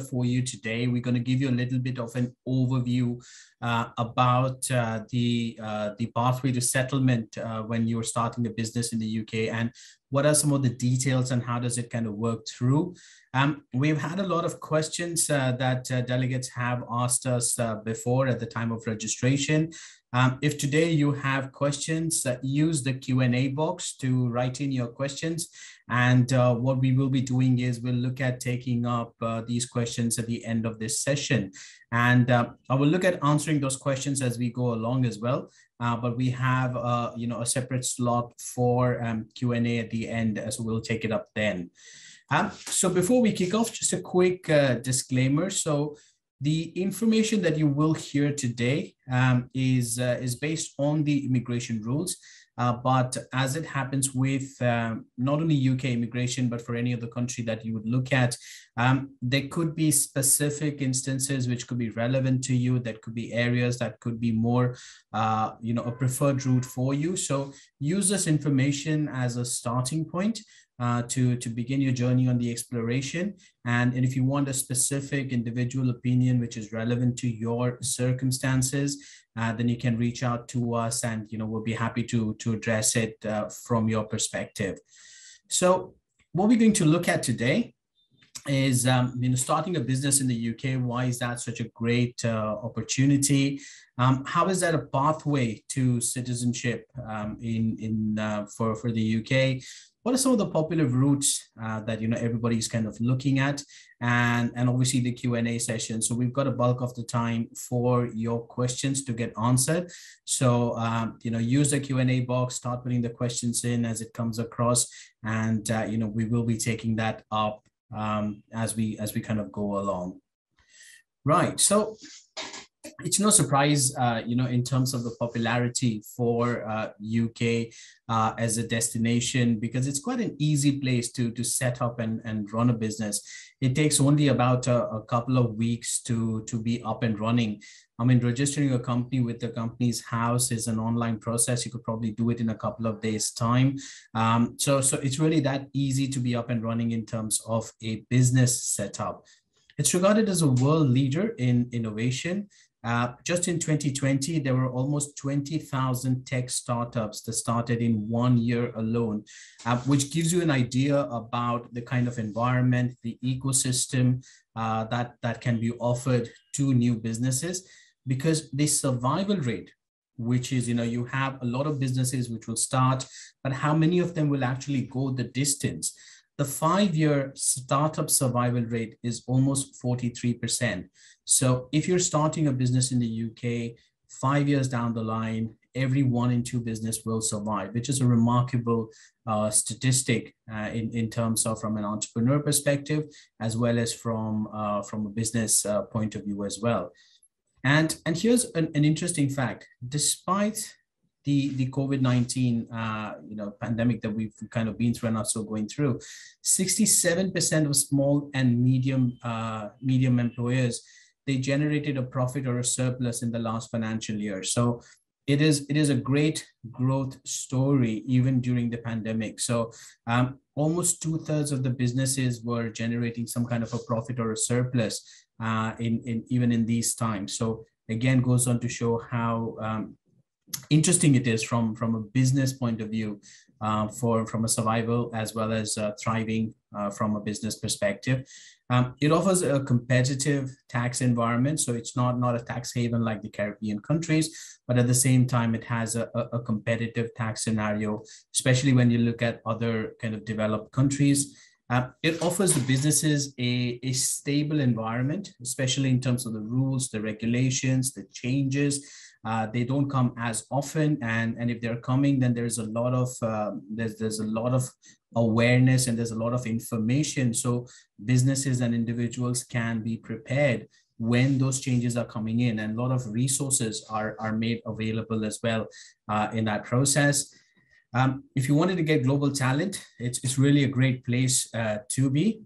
for you today. We're going to give you a little bit of an overview uh, about uh, the uh, the pathway to settlement uh, when you're starting a business in the UK and what are some of the details and how does it kind of work through. Um, we've had a lot of questions uh, that delegates have asked us before at the time of registration. Um, if today you have questions, use the Q&A box to write in your questions. And uh, what we will be doing is we'll look at taking up uh, these questions at the end of this session. And uh, I will look at answering those questions as we go along as well. Uh, but we have, uh, you know, a separate slot for um, Q&A at the end, so we'll take it up then. Um, so before we kick off, just a quick uh, disclaimer. So the information that you will hear today um, is, is based on the immigration rules. Uh, but as it happens with um, not only UK immigration, but for any other country that you would look at, um, there could be specific instances which could be relevant to you. That could be areas that could be more, uh, you know, a preferred route for you. So use this information as a starting point uh, to, to begin your journey on the exploration. And, and if you want a specific individual opinion which is relevant to your circumstances, uh, then you can reach out to us and you know we'll be happy to, to address it uh, from your perspective. So what we're going to look at today is um, you know starting a business in the UK. Why is that such a great uh, opportunity? Um, how is that a pathway to citizenship um, in in uh, for for the UK? what are some of the popular routes uh, that you know everybody's kind of looking at and and obviously the q&a session so we've got a bulk of the time for your questions to get answered so um, you know use the q&a box start putting the questions in as it comes across and uh, you know we will be taking that up um, as we as we kind of go along right so it's no surprise, uh, you know, in terms of the popularity for uh, UK uh, as a destination, because it's quite an easy place to, to set up and, and run a business. It takes only about a, a couple of weeks to, to be up and running. I mean, registering a company with the Companies House is an online process. You could probably do it in a couple of days' time. Um, so, so it's really that easy to be up and running in terms of a business setup. It's regarded as a world leader in innovation uh, just in 2020, there were almost 20,000 tech startups that started in one year alone, uh, which gives you an idea about the kind of environment, the ecosystem uh, that, that can be offered to new businesses because the survival rate which is you know you have a lot of businesses which will start but how many of them will actually go the distance the five year startup survival rate is almost 43%. So if you're starting a business in the UK, five years down the line, every one in two business will survive, which is a remarkable uh, statistic uh, in, in terms of from an entrepreneur perspective, as well as from, uh, from a business uh, point of view as well. And, and here's an, an interesting fact. Despite the the COVID nineteen uh, you know pandemic that we've kind of been through and are still going through, sixty seven percent of small and medium uh, medium employers they generated a profit or a surplus in the last financial year. So it is it is a great growth story even during the pandemic. So um, almost two thirds of the businesses were generating some kind of a profit or a surplus uh, in in even in these times. So again goes on to show how um, interesting it is from from a business point of view uh, for from a survival as well as uh, thriving uh, from a business perspective. Um, it offers a competitive tax environment, so it's not not a tax haven like the Caribbean countries, but at the same time, it has a, a competitive tax scenario, especially when you look at other kind of developed countries. Uh, it offers the businesses a, a stable environment, especially in terms of the rules, the regulations, the changes uh, they don't come as often, and and if they're coming, then there's a lot of uh, there's there's a lot of awareness and there's a lot of information. So businesses and individuals can be prepared when those changes are coming in, and a lot of resources are are made available as well uh, in that process. Um, if you wanted to get global talent, it's, it's really a great place uh, to be.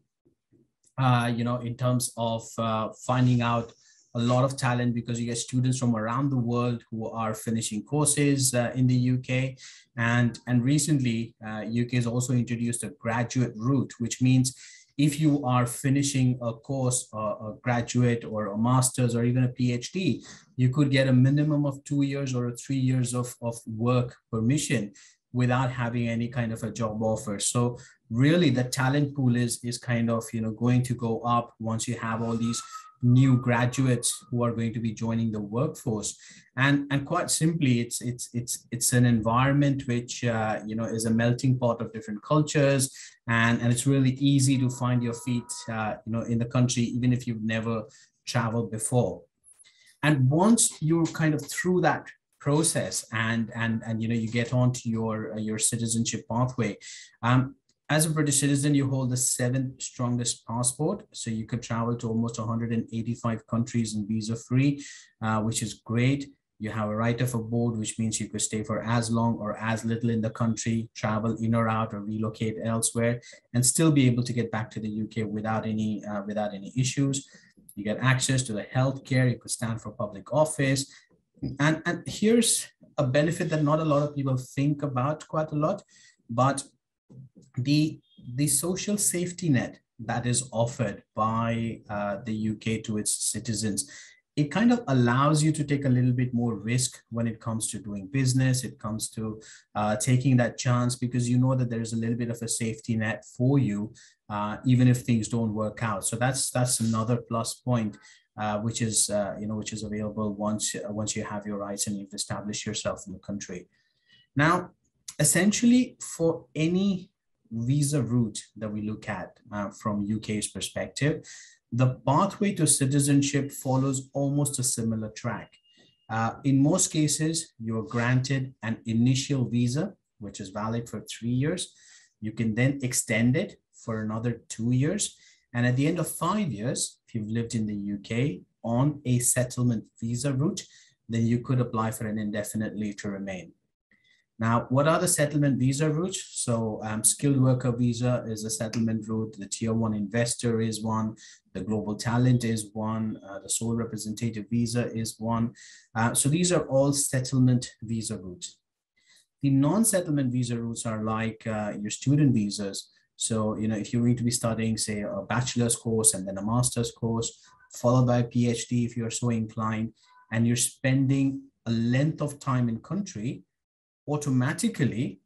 Uh, you know, in terms of uh, finding out a lot of talent because you get students from around the world who are finishing courses uh, in the UK. And, and recently, uh, UK has also introduced a graduate route, which means if you are finishing a course, a, a graduate or a master's or even a PhD, you could get a minimum of two years or three years of, of work permission without having any kind of a job offer. So really the talent pool is, is kind of, you know, going to go up once you have all these new graduates who are going to be joining the workforce. And and quite simply it's it's it's it's an environment which uh, you know is a melting pot of different cultures. And and it's really easy to find your feet uh, you know in the country even if you've never traveled before. And once you're kind of through that process and and and you know you get onto your uh, your citizenship pathway um, as a British citizen, you hold the seventh strongest passport. So you could travel to almost 185 countries and visa free, uh, which is great. You have a right of abode, which means you could stay for as long or as little in the country, travel in or out or relocate elsewhere, and still be able to get back to the UK without any, uh, without any issues. You get access to the healthcare, you could stand for public office. And, and here's a benefit that not a lot of people think about quite a lot, but the, the social safety net that is offered by uh, the UK to its citizens, it kind of allows you to take a little bit more risk when it comes to doing business. It comes to uh, taking that chance because you know that there's a little bit of a safety net for you, uh, even if things don't work out. So that's that's another plus point, uh, which is uh, you know which is available once once you have your rights and you've established yourself in the country. Now, essentially, for any visa route that we look at uh, from UK's perspective, the pathway to citizenship follows almost a similar track. Uh, in most cases, you're granted an initial visa, which is valid for three years. You can then extend it for another two years. And at the end of five years, if you've lived in the UK on a settlement visa route, then you could apply for an indefinite leave to remain. Now, what are the settlement visa routes? So um, skilled worker visa is a settlement route. The tier one investor is one. The global talent is one. Uh, the sole representative visa is one. Uh, so these are all settlement visa routes. The non-settlement visa routes are like uh, your student visas. So, you know, if you're going to be studying, say, a bachelor's course and then a master's course, followed by a PhD if you're so inclined, and you're spending a length of time in country, automatically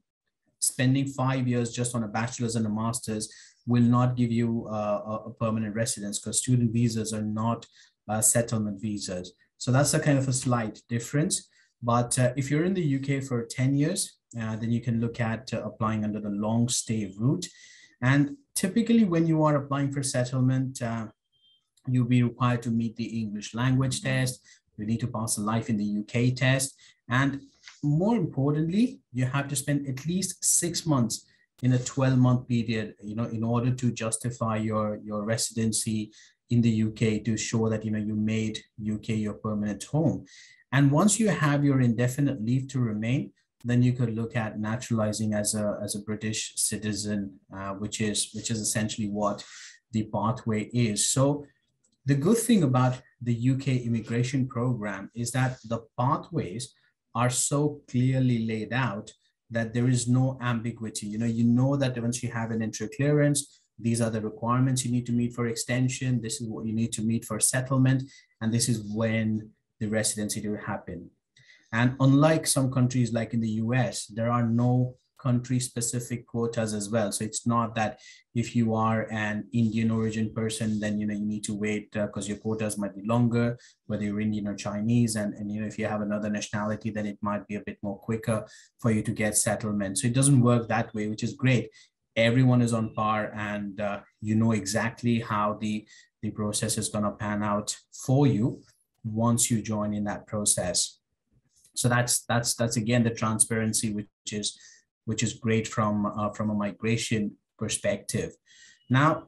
spending five years just on a bachelor's and a master's will not give you uh, a permanent residence because student visas are not uh, settlement visas. So that's a kind of a slight difference. But uh, if you're in the UK for 10 years, uh, then you can look at uh, applying under the long stay route. And typically when you are applying for settlement, uh, you'll be required to meet the English language test. You need to pass a life in the UK test. And more importantly, you have to spend at least six months in a 12 month period, you know, in order to justify your, your residency in the UK to show that, you know, you made UK your permanent home. And once you have your indefinite leave to remain, then you could look at naturalizing as a, as a British citizen, uh, which is which is essentially what the pathway is. So the good thing about the UK immigration program is that the pathways are so clearly laid out that there is no ambiguity. You know, you know that once you have an entry clearance, these are the requirements you need to meet for extension. This is what you need to meet for settlement. And this is when the residency will happen. And unlike some countries like in the US, there are no country specific quotas as well. So it's not that if you are an Indian origin person, then you know you need to wait because uh, your quotas might be longer, whether you're Indian or Chinese, and, and you know if you have another nationality, then it might be a bit more quicker for you to get settlement. So it doesn't work that way, which is great. Everyone is on par, and uh, you know exactly how the the process is going to pan out for you once you join in that process. So that's that's that's again the transparency, which is which is great from, uh, from a migration perspective. Now,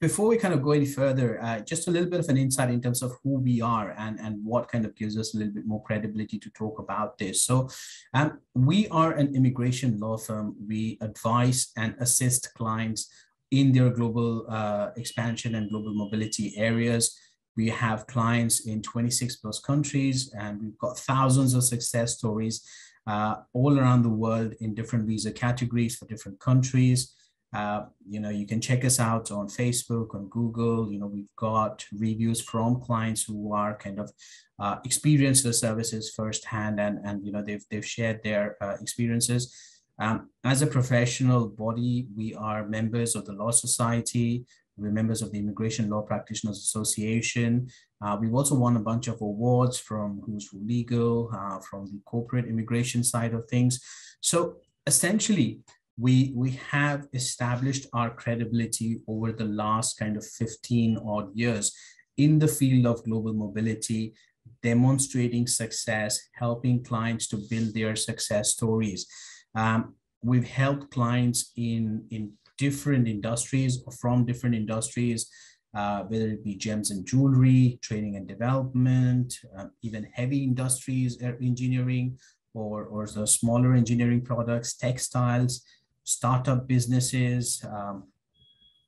before we kind of go any further, uh, just a little bit of an insight in terms of who we are and, and what kind of gives us a little bit more credibility to talk about this. So um, we are an immigration law firm. We advise and assist clients in their global uh, expansion and global mobility areas. We have clients in 26 plus countries and we've got thousands of success stories uh, all around the world in different visa categories for different countries. Uh, you know, you can check us out on Facebook, on Google. You know, we've got reviews from clients who are kind of uh, experienced the services firsthand, and and you know they've they've shared their uh, experiences. Um, as a professional body, we are members of the Law Society. We're members of the Immigration Law Practitioners Association. Uh, we've also won a bunch of awards from Who's Who Legal, uh, from the corporate immigration side of things. So essentially, we we have established our credibility over the last kind of 15 odd years in the field of global mobility demonstrating success helping clients to build their success stories um, we've helped clients in in different industries or from different industries uh, whether it be gems and jewelry training and development uh, even heavy industries engineering or, or the smaller engineering products textiles startup businesses, um,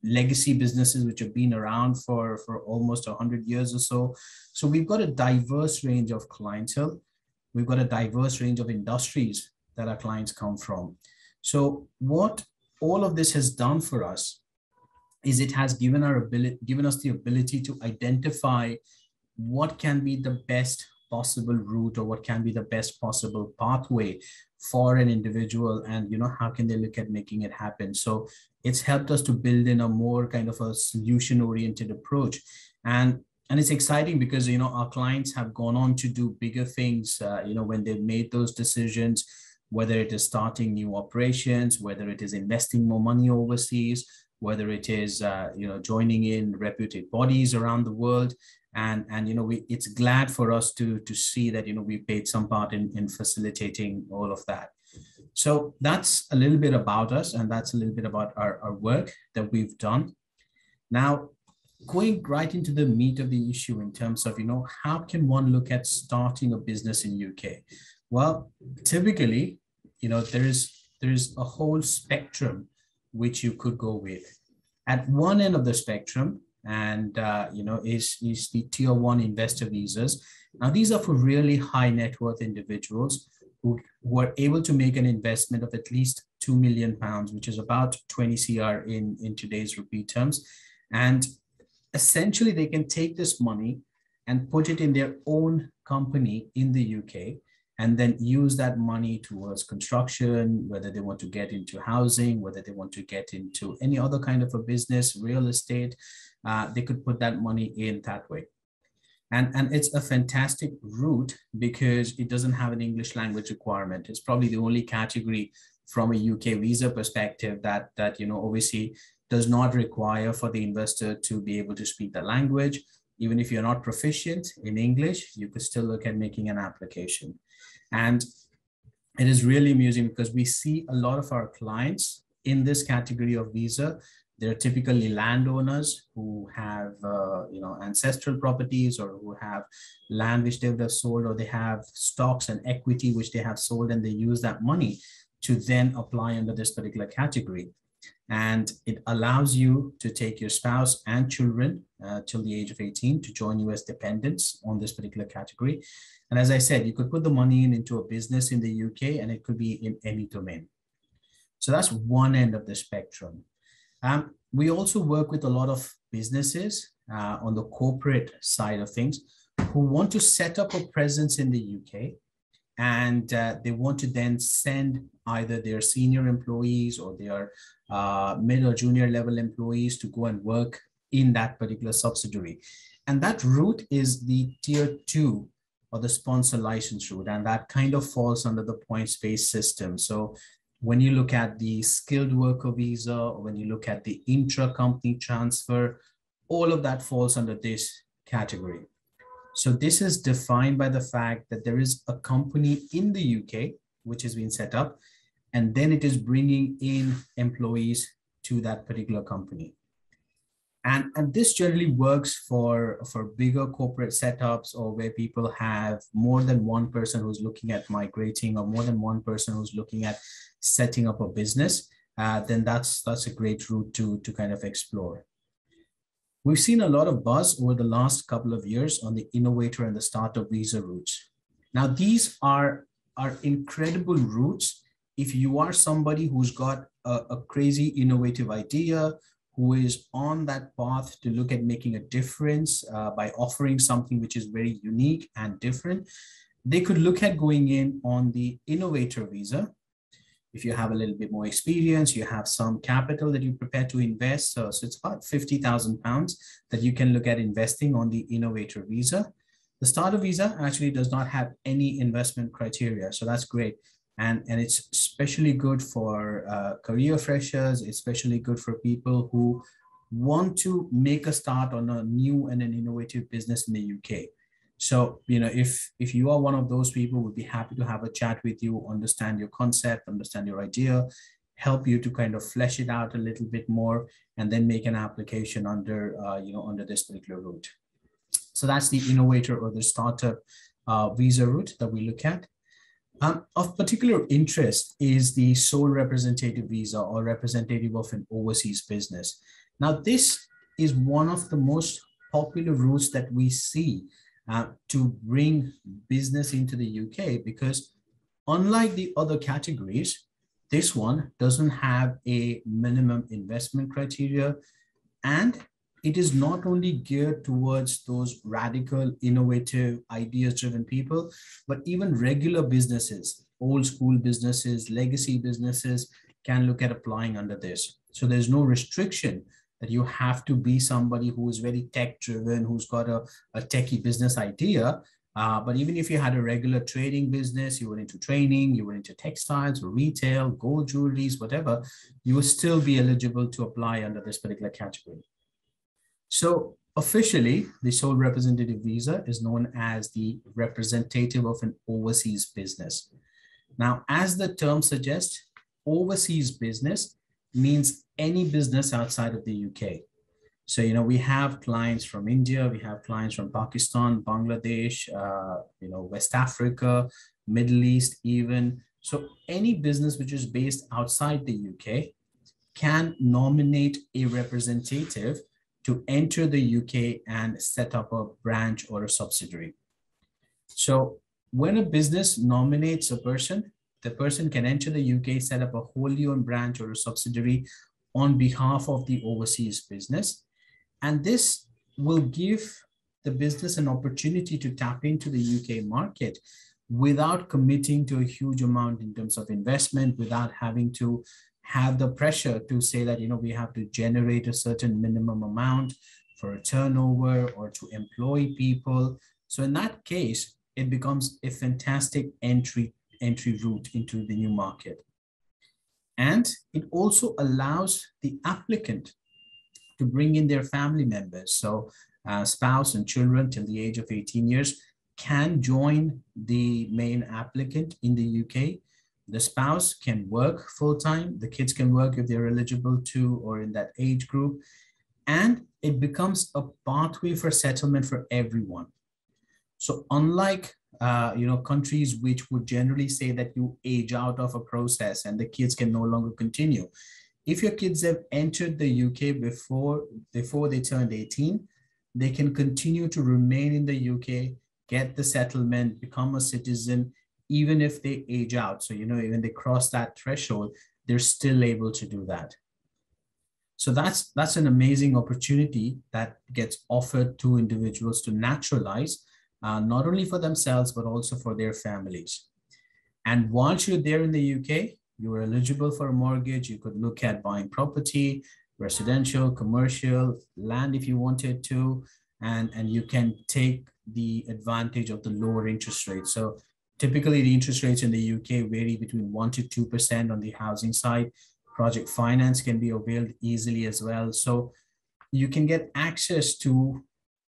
legacy businesses which have been around for, for almost 100 years or so. So we've got a diverse range of clientele. We've got a diverse range of industries that our clients come from. So what all of this has done for us is it has given our ability given us the ability to identify what can be the best possible route or what can be the best possible pathway for an individual and you know how can they look at making it happen. So it's helped us to build in a more kind of a solution oriented approach. And and it's exciting because you know our clients have gone on to do bigger things uh, you know when they've made those decisions whether it is starting new operations whether it is investing more money overseas whether it is uh, you know joining in reputed bodies around the world. And and you know we it's glad for us to to see that you know we played some part in in facilitating all of that. So that's a little bit about us and that's a little bit about our, our work that we've done. Now going right into the meat of the issue in terms of you know how can one look at starting a business in uk well typically you know there is there's a whole spectrum which you could go with. At one end of the spectrum and uh, you know is is the tier one investor visas. Now these are for really high net worth individuals who, who are able to make an investment of at least two million pounds, which is about 20 cr in in today's rupee terms, and essentially they can take this money and put it in their own company in the UK and then use that money towards construction, whether they want to get into housing, whether they want to get into any other kind of a business, real estate, uh, they could put that money in that way. And, and it's a fantastic route because it doesn't have an English language requirement. It's probably the only category from a UK visa perspective that, that you know, obviously does not require for the investor to be able to speak the language. Even if you're not proficient in English, you could still look at making an application. And it is really amusing because we see a lot of our clients in this category of visa. They're typically landowners who have uh, you know ancestral properties or who have land which they would have sold or they have stocks and equity which they have sold and they use that money to then apply under this particular category and it allows you to take your spouse and children uh, till the age of 18 to join you as dependents on this particular category. And as i said you could put the money in into a business in the uk and it could be in any domain. So that's one end of the spectrum. Um, we also work with a lot of businesses uh, on the corporate side of things who want to set up a presence in the UK and uh, they want to then send either their senior employees or their uh, mid or junior level employees to go and work in that particular subsidiary. And that route is the tier two or the sponsor license route. And that kind of falls under the points based system. So when you look at the skilled worker visa, or when you look at the intra-company transfer, all of that falls under this category. So this is defined by the fact that there is a company in the UK which has been set up, and then it is bringing in employees to that particular company. And, and this generally works for, for bigger corporate setups or where people have more than one person who's looking at migrating or more than one person who's looking at setting up a business, uh, then that's, that's a great route to, to kind of explore. We've seen a lot of buzz over the last couple of years on the innovator and the startup visa routes. Now, these are, are incredible routes if you are somebody who's got a, a crazy innovative idea, who is on that path to look at making a difference uh, by offering something which is very unique and different, they could look at going in on the innovator visa. If you have a little bit more experience, you have some capital that you prepare to invest. So, so it's about 50,000 pounds that you can look at investing on the innovator visa. The starter visa actually does not have any investment criteria. So that's great. And, and it's especially good for uh, career freshers, especially good for people who want to make a start on a new and an innovative business in the UK. So, you know, if if you are one of those people, we'd be happy to have a chat with you, understand your concept, understand your idea, help you to kind of flesh it out a little bit more, and then make an application under, uh, you know, under this particular route. So that's the innovator or the startup uh, visa route that we look at. Um, of particular interest is the sole representative visa or representative of an overseas business. Now, this is one of the most popular routes that we see uh, to bring business into the UK because unlike the other categories, this one doesn't have a minimum investment criteria and it is not only geared towards those radical, innovative, ideas driven people, but even regular businesses, old school businesses, legacy businesses can look at applying under this. So there's no restriction that you have to be somebody who is very tech driven, who's got a, a techie business idea. Uh, but even if you had a regular trading business, you were into training, you were into textiles retail, gold jewelries, whatever, you would still be eligible to apply under this particular category. So officially, the sole representative visa is known as the representative of an overseas business. Now, as the term suggests, overseas business means any business outside of the UK. So, you know, we have clients from India, we have clients from Pakistan, Bangladesh, uh, you know, West Africa, Middle East, even. So, any business which is based outside the UK can nominate a representative to enter the UK and set up a branch or a subsidiary. So when a business nominates a person, the person can enter the UK, set up a wholly owned branch or a subsidiary on behalf of the overseas business. And this will give the business an opportunity to tap into the UK market without committing to a huge amount in terms of investment, without having to have the pressure to say that you know we have to generate a certain minimum amount for a turnover or to employ people. So in that case it becomes a fantastic entry entry route into the new market. And it also allows the applicant to bring in their family members. So uh, spouse and children till the age of 18 years can join the main applicant in the UK the spouse can work full time, the kids can work if they're eligible to or in that age group, and it becomes a pathway for settlement for everyone. So, unlike uh, you know countries which would generally say that you age out of a process and the kids can no longer continue, if your kids have entered the UK before before they turned 18, they can continue to remain in the UK, get the settlement, become a citizen, even if they age out. So, you know, even they cross that threshold, they're still able to do that. So that's that's an amazing opportunity that gets offered to individuals to naturalize, uh, not only for themselves but also for their families. And once you're there in the UK, you are eligible for a mortgage. You could look at buying property, residential, commercial, land if you wanted to, and and you can take the advantage of the lower interest rate. So Typically, the interest rates in the UK vary between 1% to 2% on the housing side. Project finance can be availed easily as well. So you can get access to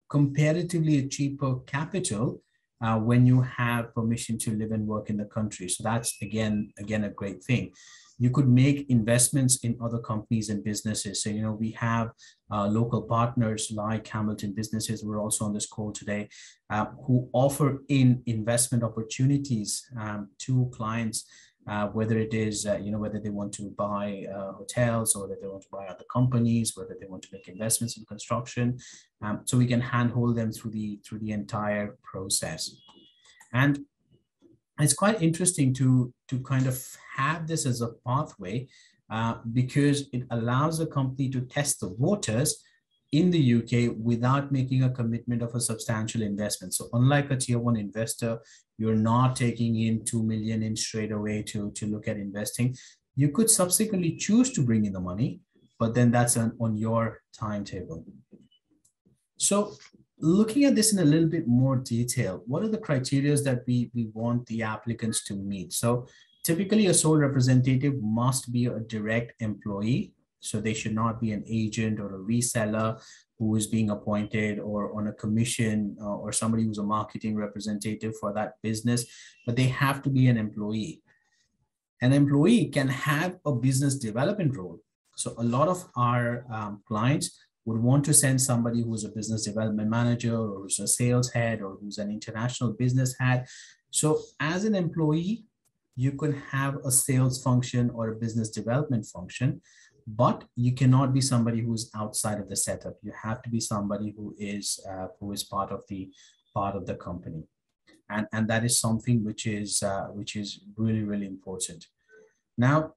comparatively cheaper capital uh, when you have permission to live and work in the country. So that's again, again, a great thing you could make investments in other companies and businesses. So, you know, we have uh, local partners like Hamilton Businesses, we're also on this call today, uh, who offer in investment opportunities um, to clients. Uh, whether it is, uh, you know, whether they want to buy uh, hotels or that they want to buy other companies, whether they want to make investments in construction, um, so we can handhold them through the through the entire process. And it's quite interesting to to kind of have this as a pathway uh, because it allows the company to test the waters in the UK without making a commitment of a substantial investment. So unlike a tier one investor, you're not taking in 2 million in straight away to, to look at investing. You could subsequently choose to bring in the money, but then that's on, on your timetable. So looking at this in a little bit more detail, what are the criteria that we, we want the applicants to meet? So typically a sole representative must be a direct employee. So they should not be an agent or a reseller who is being appointed or on a commission uh, or somebody who's a marketing representative for that business, but they have to be an employee. An employee can have a business development role. So a lot of our um, clients would want to send somebody who's a business development manager or who's a sales head or who's an international business head. So as an employee, you can have a sales function or a business development function, but you cannot be somebody who's outside of the setup. You have to be somebody who is uh, who is part of the part of the company, and and that is something which is uh, which is really really important. Now,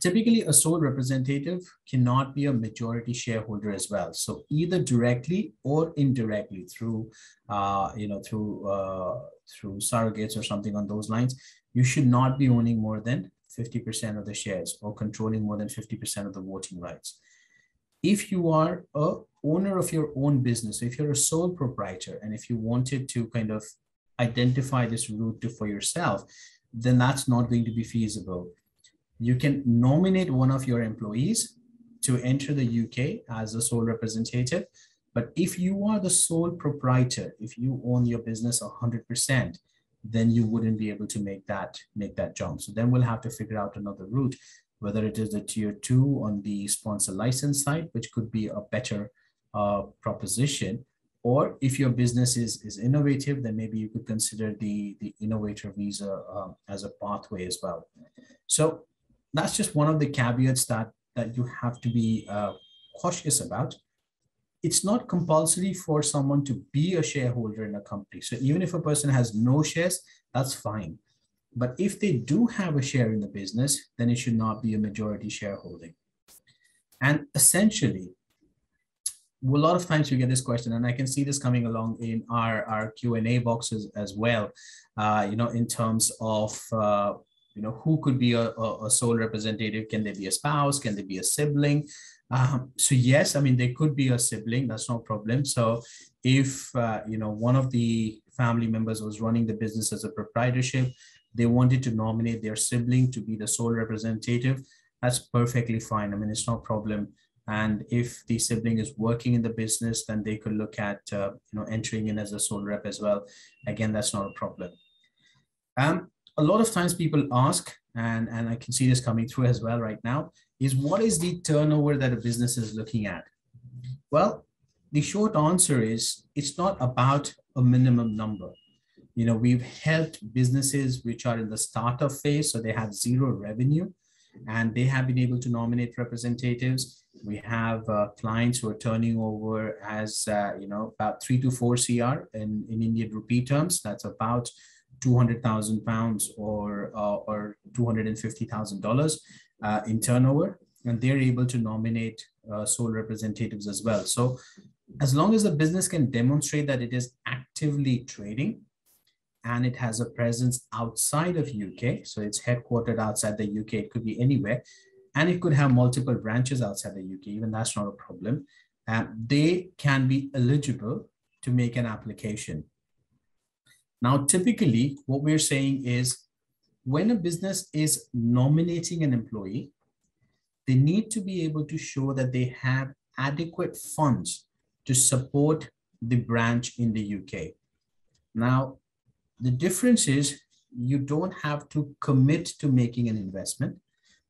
Typically, a sole representative cannot be a majority shareholder as well. So either directly or indirectly through, uh, you know, through uh, through surrogates or something on those lines, you should not be owning more than 50% of the shares or controlling more than 50% of the voting rights. If you are a owner of your own business, if you're a sole proprietor, and if you wanted to kind of identify this route to, for yourself, then that's not going to be feasible you can nominate one of your employees to enter the UK as a sole representative. But if you are the sole proprietor, if you own your business 100%, then you wouldn't be able to make that make that jump. So then we'll have to figure out another route, whether it is the tier two on the sponsor license side, which could be a better uh, proposition, or if your business is, is innovative, then maybe you could consider the, the innovator visa uh, as a pathway as well. So that's just one of the caveats that that you have to be uh, cautious about. It's not compulsory for someone to be a shareholder in a company. So even if a person has no shares, that's fine. But if they do have a share in the business, then it should not be a majority shareholding. And essentially, a lot of times we get this question, and I can see this coming along in our, our Q&A boxes as well, uh, you know, in terms of uh, you know who could be a, a, sole representative? Can they be a spouse? Can they be a sibling? Um, so yes i mean they could be a sibling that's no problem. So if uh, you know one of the family members was running the business as a proprietorship they wanted to nominate their sibling to be the sole representative that's perfectly fine. I mean it's no problem. And if the sibling is working in the business then they could look at uh, you know entering in as a sole rep as well. Again that's not a problem. Um, a lot of times people ask, and, and I can see this coming through as well right now, is what is the turnover that a business is looking at? Well, the short answer is it's not about a minimum number. You know, we've helped businesses which are in the startup phase, so they have zero revenue, and they have been able to nominate representatives. We have uh, clients who are turning over as uh, you know about three to four CR in, in Indian rupee terms. That's about 200,000 pounds or, uh, or $250,000 uh, in turnover, and they're able to nominate uh, sole representatives as well. So as long as the business can demonstrate that it is actively trading and it has a presence outside of UK, so it's headquartered outside the UK, it could be anywhere, and it could have multiple branches outside the UK, even that's not a problem, uh, they can be eligible to make an application. Now, typically, what we're saying is when a business is nominating an employee, they need to be able to show that they have adequate funds to support the branch in the UK. Now, the difference is you don't have to commit to making an investment,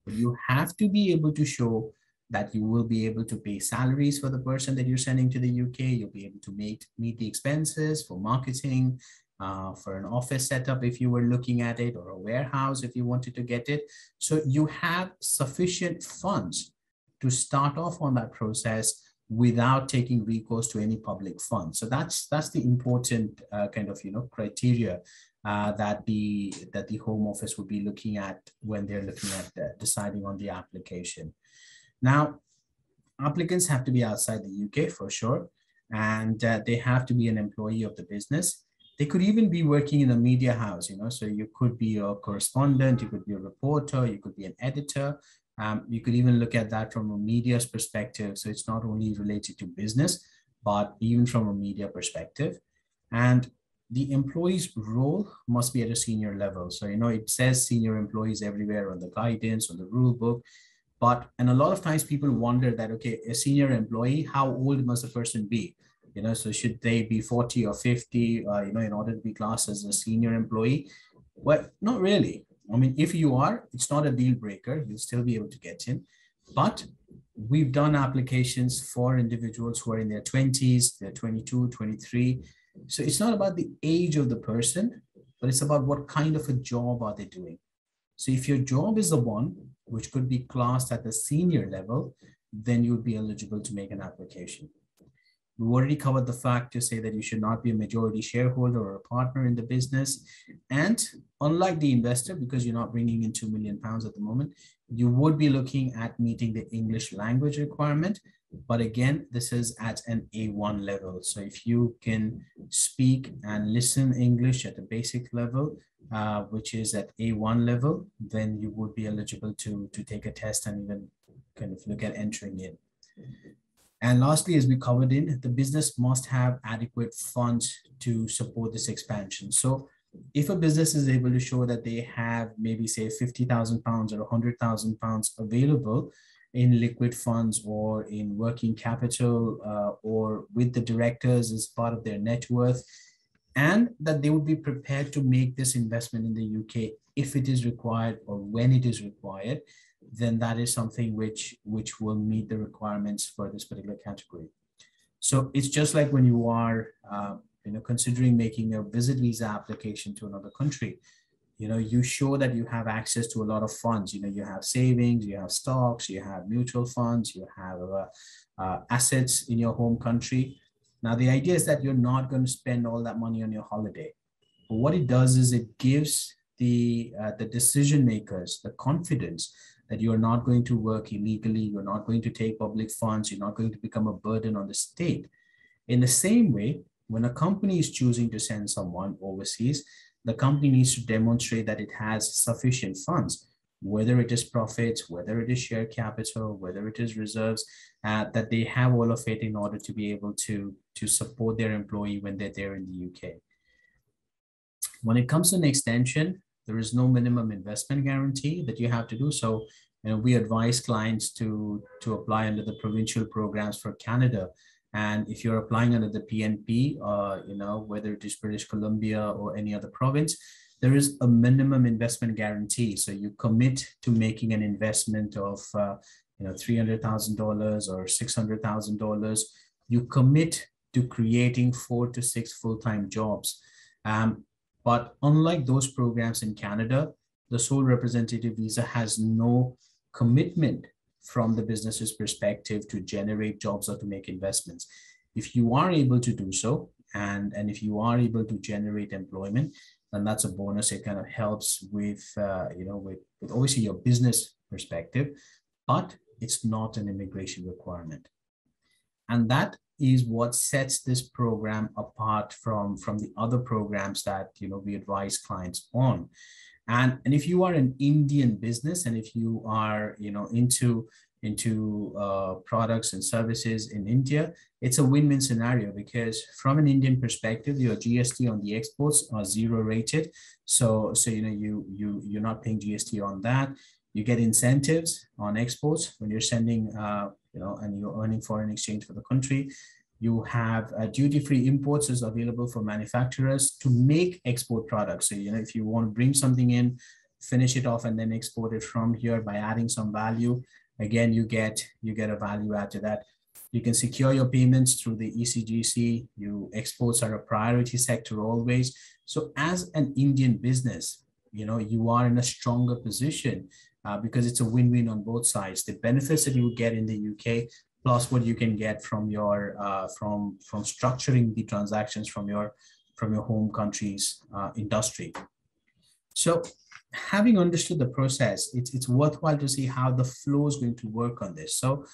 but you have to be able to show that you will be able to pay salaries for the person that you're sending to the UK. You'll be able to meet, meet the expenses for marketing uh, for an office setup if you were looking at it or a warehouse if you wanted to get it. So you have sufficient funds to start off on that process without taking recourse to any public funds. So that's that's the important uh, kind of you know criteria uh, that the that the Home Office would be looking at when they're looking at uh, deciding on the application. Now, applicants have to be outside the UK for sure, and uh, they have to be an employee of the business. They could even be working in a media house, you know. So you could be a correspondent, you could be a reporter, you could be an editor, um, you could even look at that from a media's perspective. So it's not only related to business, but even from a media perspective. And the employee's role must be at a senior level. So, you know, it says senior employees everywhere on the guidance, on the rule book. But, and a lot of times people wonder that, okay, a senior employee, how old must a person be? You know, so should they be 40 or 50, uh, you know, in order to be classed as a senior employee? Well, not really. I mean, if you are, it's not a deal breaker. You'll still be able to get in. But we've done applications for individuals who are in their 20s, they're 22, 23. So it's not about the age of the person, but it's about what kind of a job are they doing. So if your job is the one which could be classed at the senior level, then you would be eligible to make an application. We already covered the fact to say that you should not be a majority shareholder or a partner in the business. And unlike the investor, because you're not bringing in 2 million pounds at the moment, you would be looking at meeting the English language requirement. But again, this is at an A1 level. So if you can speak and listen English at a basic level, uh, which is at A1 level, then you would be eligible to, to take a test and even kind of look at entering in. And lastly, as we covered in, the business must have adequate funds to support this expansion. So if a business is able to show that they have maybe say 50,000 pounds or 100,000 pounds available in liquid funds or in working capital uh, or with the directors as part of their net worth, and that they would be prepared to make this investment in the UK if it is required or when it is required, then that is something which which will meet the requirements for this particular category. So it's just like when you are uh, you know considering making a visit visa application to another country, you know you show that you have access to a lot of funds. You know you have savings, you have stocks, you have mutual funds, you have uh, uh, assets in your home country. Now the idea is that you're not going to spend all that money on your holiday. But what it does is it gives the uh, the decision makers the confidence that you're not going to work illegally, you're not going to take public funds, you're not going to become a burden on the state. In the same way, when a company is choosing to send someone overseas, the company needs to demonstrate that it has sufficient funds, whether it is profits, whether it is share capital, whether it is reserves, uh, that they have all of it in order to be able to, to support their employee when they're there in the UK. When it comes to an extension, there is no minimum investment guarantee that you have to do. So, you know, we advise clients to, to apply under the provincial programs for Canada. And if you're applying under the PNP, uh, you know, whether it is British Columbia or any other province, there is a minimum investment guarantee. So you commit to making an investment of, uh, you know, $300,000 or $600,000. You commit to creating four to six full-time jobs. Um, but unlike those programs in Canada, the sole representative visa has no commitment from the business's perspective to generate jobs or to make investments. If you are able to do so, and, and if you are able to generate employment, then that's a bonus. It kind of helps with, uh, you know, with, with obviously your business perspective, but it's not an immigration requirement. And that is what sets this program apart from from the other programs that you know we advise clients on. And and if you are an indian business and if you are you know into into uh, products and services in india it's a win-win scenario because from an indian perspective your gst on the exports are zero rated. So so you know you you you're not paying gst on that. You get incentives on exports when you're sending uh, you know, and you're earning foreign exchange for the country. You have uh, duty-free imports is available for manufacturers to make export products. So, you know, if you want to bring something in, finish it off and then export it from here by adding some value, again, you get, you get a value add to that. You can secure your payments through the ECGC. You exports are a priority sector always. So as an Indian business, you know, you are in a stronger position uh, because it's a win-win on both sides. The benefits that you get in the UK plus what you can get from your uh, from from structuring the transactions from your from your home country's uh, industry. So having understood the process, it's, it's worthwhile to see how the flow is going to work on this. So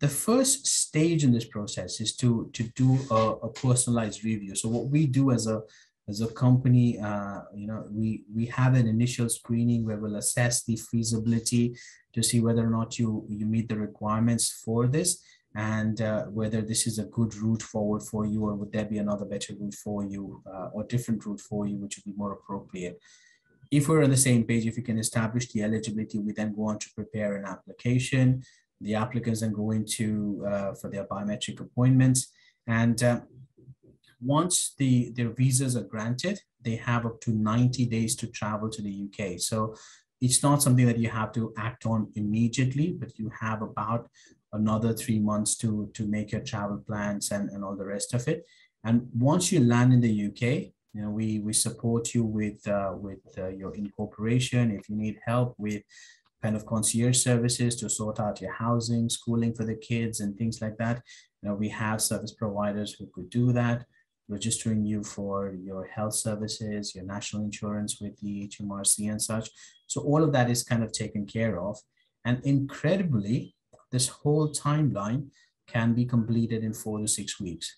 the first stage in this process is to, to do a, a personalized review. So what we do as a as a company, uh, you know, we we have an initial screening where we'll assess the feasibility to see whether or not you you meet the requirements for this and uh, whether this is a good route forward for you or would there be another better route for you uh, or different route for you which would be more appropriate. If we're on the same page if we can establish the eligibility we then go on to prepare an application. The applicants then go into uh, for their biometric appointments and uh, once the their visas are granted they have up to 90 days to travel to the uk so it's not something that you have to act on immediately but you have about another three months to to make your travel plans and, and all the rest of it. And once you land in the uk you know we we support you with uh, with uh, your incorporation. If you need help with kind of concierge services to sort out your housing schooling for the kids and things like that you know we have service providers who could do that registering you for your health services, your national insurance with the HMRC and such. So all of that is kind of taken care of. And incredibly, this whole timeline can be completed in four to six weeks.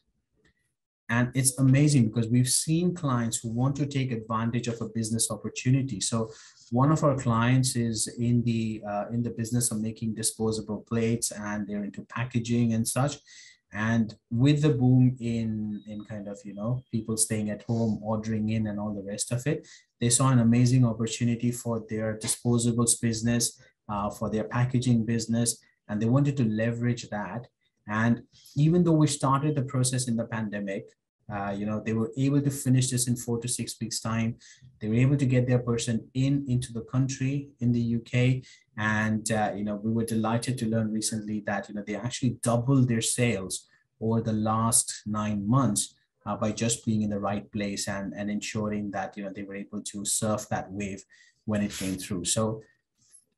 And it's amazing because we've seen clients who want to take advantage of a business opportunity. So one of our clients is in the uh, in the business of making disposable plates and they're into packaging and such and with the boom in in kind of you know people staying at home ordering in and all the rest of it they saw an amazing opportunity for their disposables business uh, for their packaging business and they wanted to leverage that. And even though we started the process in the pandemic uh, you know, they were able to finish this in four to six weeks time. They were able to get their person in into the country in the UK, and uh, you know, we were delighted to learn recently that you know they actually doubled their sales over the last nine months uh, by just being in the right place and and ensuring that you know they were able to surf that wave when it came through. So.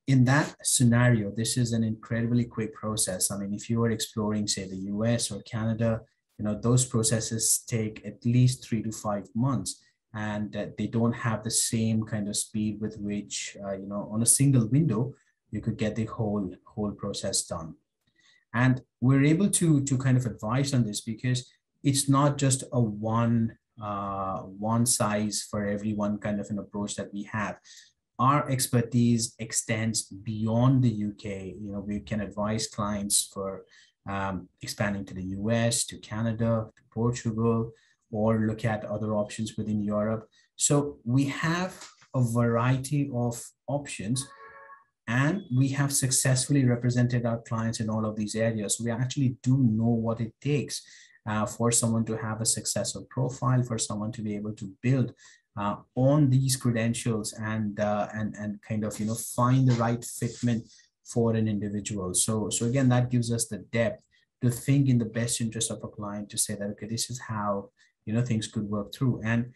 In that scenario, this is an incredibly quick process. I mean, if you were exploring, say, the US or Canada, you know those processes take at least three to five months and uh, they don't have the same kind of speed with which uh, you know on a single window you could get the whole whole process done. And we're able to to kind of advise on this because it's not just a one uh, one size for everyone kind of an approach that we have. Our expertise extends beyond the uk you know we can advise clients for um, expanding to the US, to Canada, to Portugal, or look at other options within Europe. So we have a variety of options and we have successfully represented our clients in all of these areas. We actually do know what it takes uh, for someone to have a successful profile, for someone to be able to build uh, on these credentials and, uh, and, and kind of, you know, find the right fitment for an individual. So, so again, that gives us the depth to think in the best interest of a client to say that, okay, this is how, you know, things could work through. And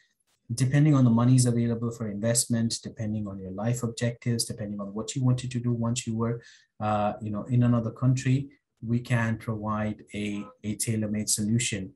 depending on the monies available for investment, depending on your life objectives, depending on what you wanted to do once you were, uh, you know, in another country, we can provide a, a tailor-made solution